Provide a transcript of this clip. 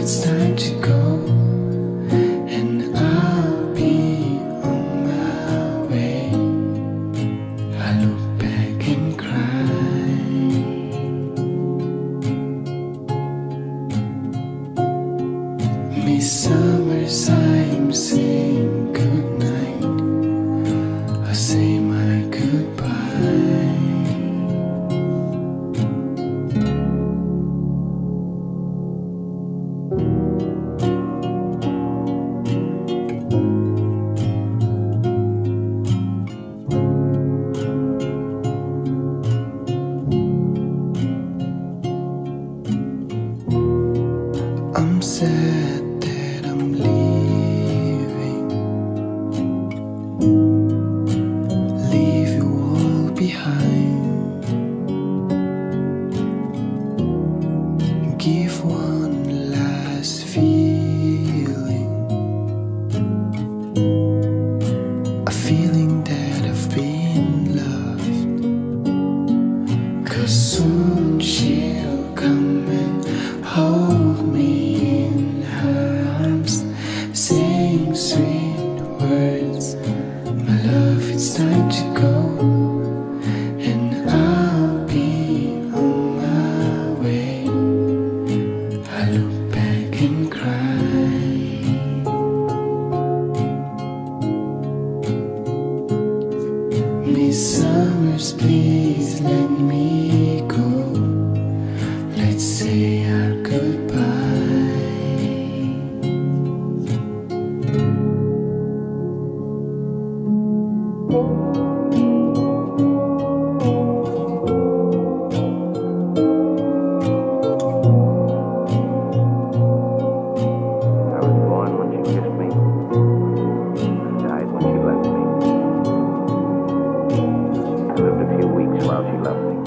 it's time to go. And I'll be on my way. I look back and cry. Midsummer sun I'm Please let me go. Let's say our goodbye. she loved me.